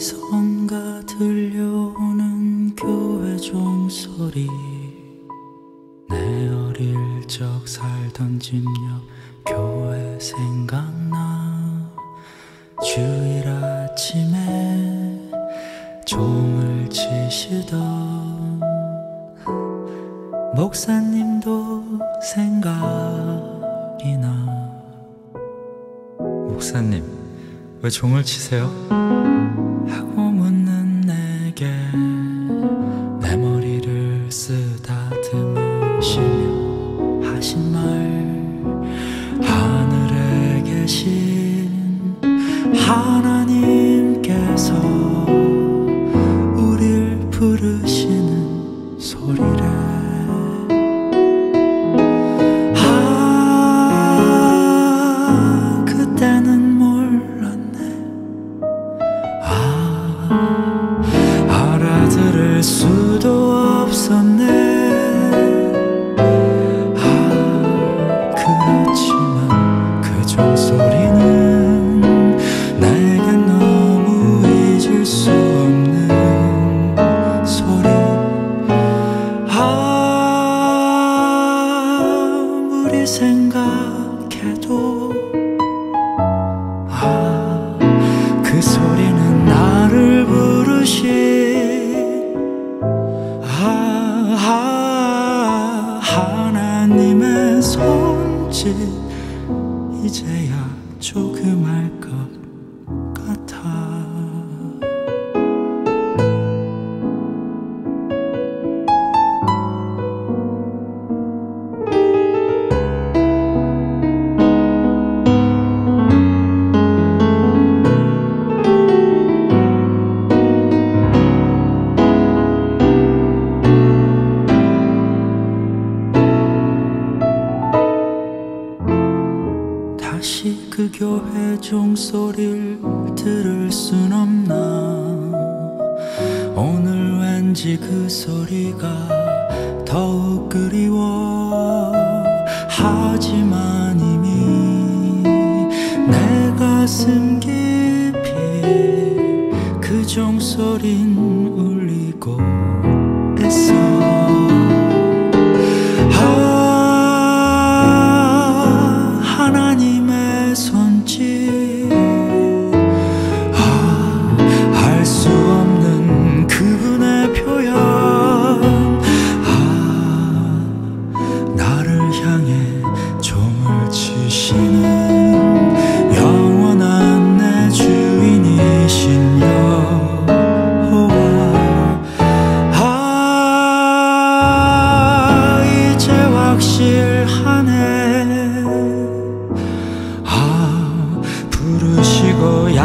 어디선가 들려오는 교회 종소리. 내 어릴 적 살던 집 옆 교회 생각나. 주일 아침에 종을 치시던 목사님도 생각이 나. 목사님, 왜 종을 치세요? 쓰다 생각해도 아, 그 소리는 나를 부르신 아, 아, 하나님의 손짓. 이제야 조금 알 것 종소리를 들을 순 없나. 오늘 왠지 그 소리가 더욱 그리워. 하지만 이미 내 가슴 깊이 그 종소린 울리고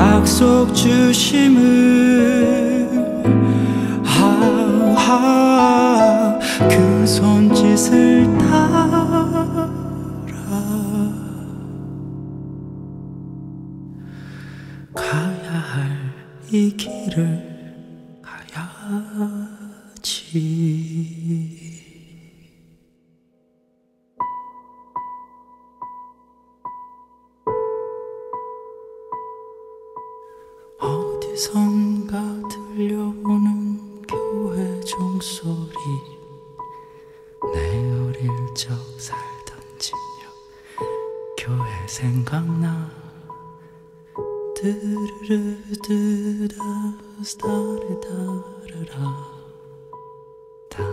약속 주심을 아, 그 손짓을 따라 가야 할 이 길을 가야지. 어디선가 들려오는 교회 종소리. 내 어릴 적 살던 집옆 교회 생각나. 드르르드다 스타르다르라. 다